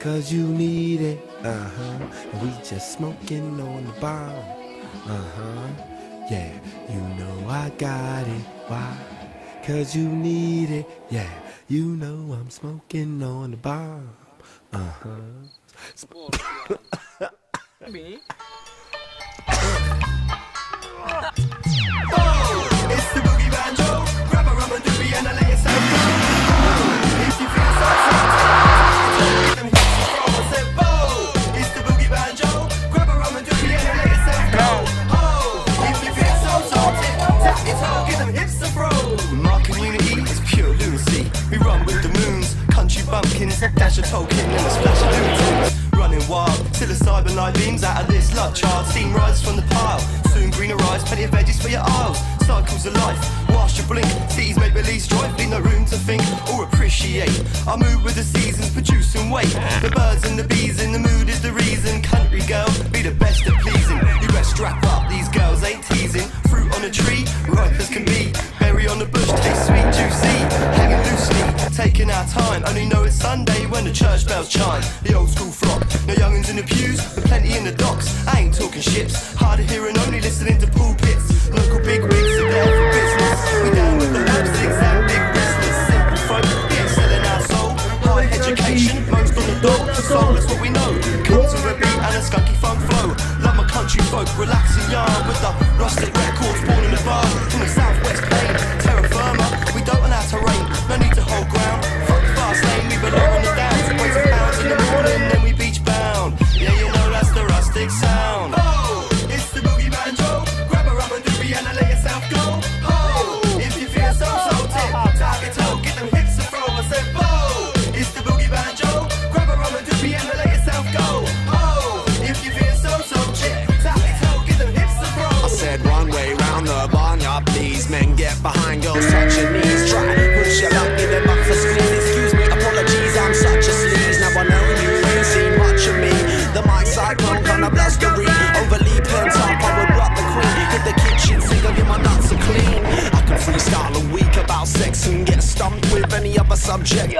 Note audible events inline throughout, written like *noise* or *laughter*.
cause you need it. Uh huh. And we just smoking on the bomb. Uh huh. Yeah, you know I got it. Why? Cause you need it. Yeah, you know I'm smoking on the bomb. Uh huh. *laughs* token and a splash of lunatics. Running wild, cyber light beams out of this love child. Steam rises from the pile, soon greener eyes, plenty of veggies for your aisles. Cycles of life, whilst you blink, cities make believe strife, leave no room to think or appreciate. I move with the seasons, produce and wait. The birds and the bees in the time. Only know it's Sunday when the church bells chime. The old school flock, no youngins in the pews, but plenty in the docks. I ain't talking ships, hard of hearing, only listening to pulpits. Local big wigs are there for business. We down with the lipsticks and big wristlers. Simple folk, ain't selling our soul. High education, most on the door. Soul is what we know. Comes with a beat and a skunky funk flow. One way round the barnyard, please. Men get behind girls, touch your knees. Try push your luck, in them up subject.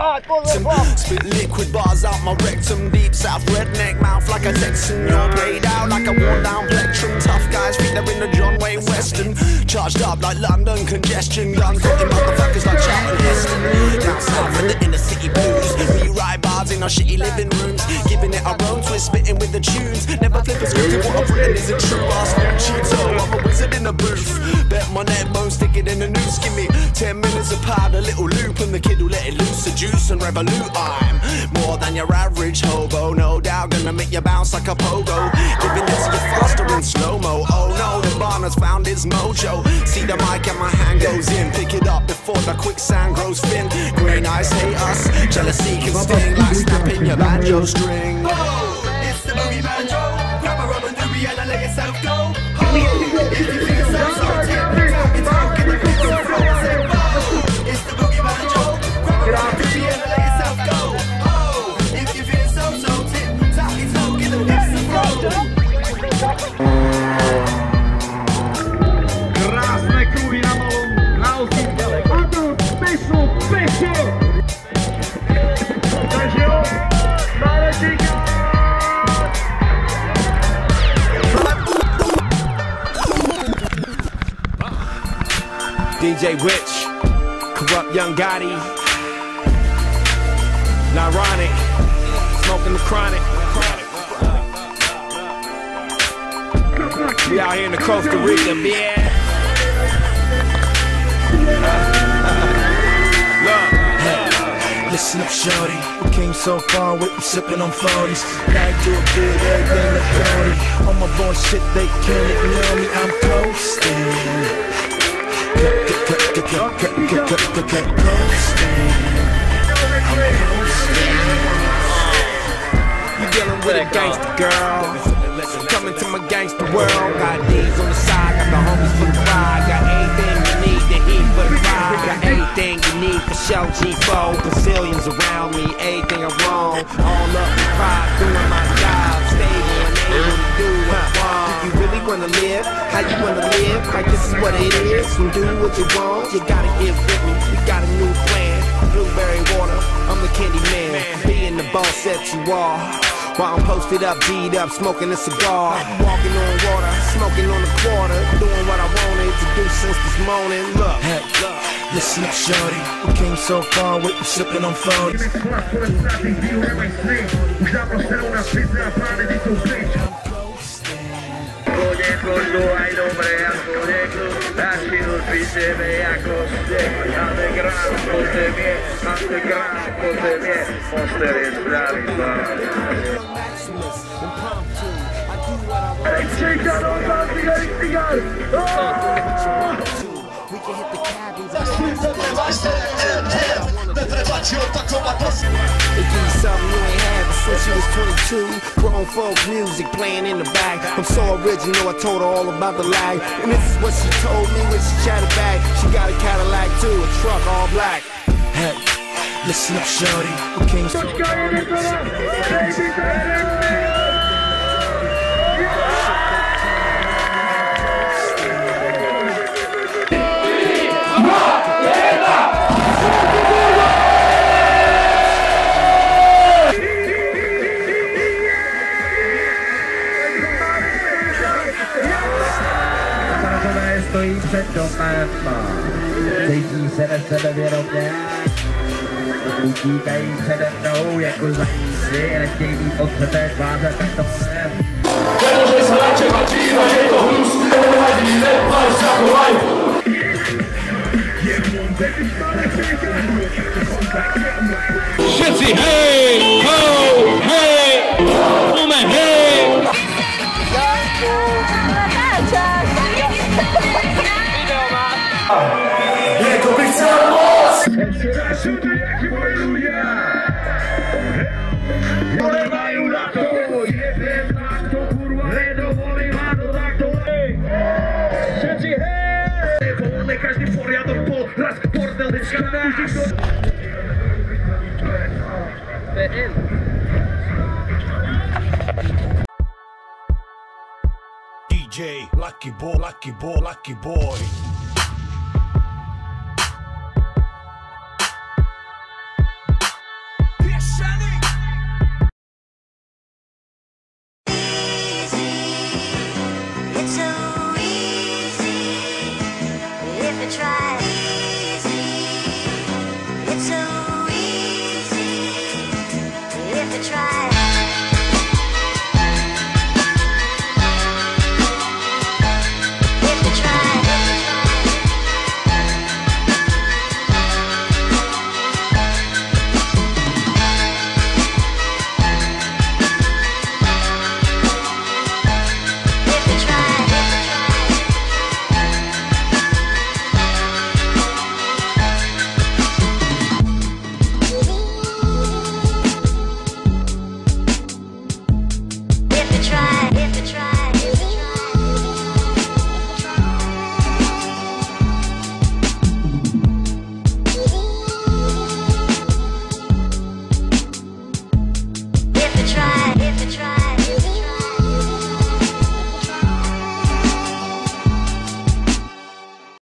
Spit liquid bars out my rectum, deep south redneck mouth like a Texan. You're played out like a worn down plectrum. Tough guys think they're in the John Wayne Western. Charged up like London congestion. Guns got motherfuckers like Charlton Heston. Down south in the inner city blues. We ride bars in our shitty living rooms. Giving it our own twist, spitting with the tunes. Never flip a script if what I've written isn't true. Ask no Cheeto, I'm a wizard in the booth. Bet my neck bone, stick it in the noose. Give me 10 minutes of powder, little loop, and the kid will let it loose. Seduce and revolute. I'm more than your average hobo. No doubt, gonna make you bounce like a pogo. Giving it to you faster in slow mo. Oh no, the Barner's found his mojo. See the mic and my hand goes in. Pick it up before the quicksand grows thin. Green eyes hate us. Jealousy can sting like snapping your banjo string. Oh, it's the boogie banjo. Grab a rubber doobie and I let yourself go. Oh, if you feel so salty, DJ Wich, Kurupt Young Gotti, Nironic, Smoking the Chronic. We out here in the Costa Rica, yeah. Listen up, shorty. We came so far with you sipping on 40s. Now you do it good, everything look dirty. On my bullshit, they can't ignore me. I'm coasting. You dealing with a gangster girl. Coming to my gangster world. Got D's on the side, got the homies for the ride. Got everything you need, the heat for the ride. Got everything you need for show G4. Brazilians around me, everything I want. All up in pride, doing my job. Stable and able to do what I want. You really wanna live? How you wanna live? Like this is what it is. And do what you want. You gotta get with me. We got a new plan. Blueberry water. I'm the candy man. Be in the boss set you are. While I'm posted up, beat up, smoking a cigar. Walking on water, smoking on the quarter. Doing what I wanted to do since this morning. Look, Hey, look. listen up, shorty. We came so far with you sipping on 40. Dobre ako řeknu Naši hudby sebe ako zdech Máte krát po země, máte krát po země Monster je zdravý pán Maximus, impromptu. I do what I want. Čeká do vás, cigar, cigar We can hit the cabins. They give you something you ain't had since you was 22. Grown folk music playing in the back. I'm so original, I told her all about the lag. And this is what she told me when she chatted back. She got a Cadillac too, a truck all black. Hey, listen up, shorty. We came so šotem. Cítí se na sebe vědomě, utíkají přede mnou jako zajíci, nechtějí být od sebe tváře, tak to jsem. Ten může a je to nevadí. Všetci, hej! DJ Lucky Boy, Lucky Boy, Lucky Boy.